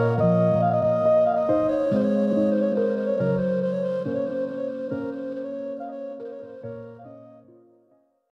Música